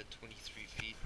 at 23 feet.